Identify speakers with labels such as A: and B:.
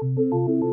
A: Música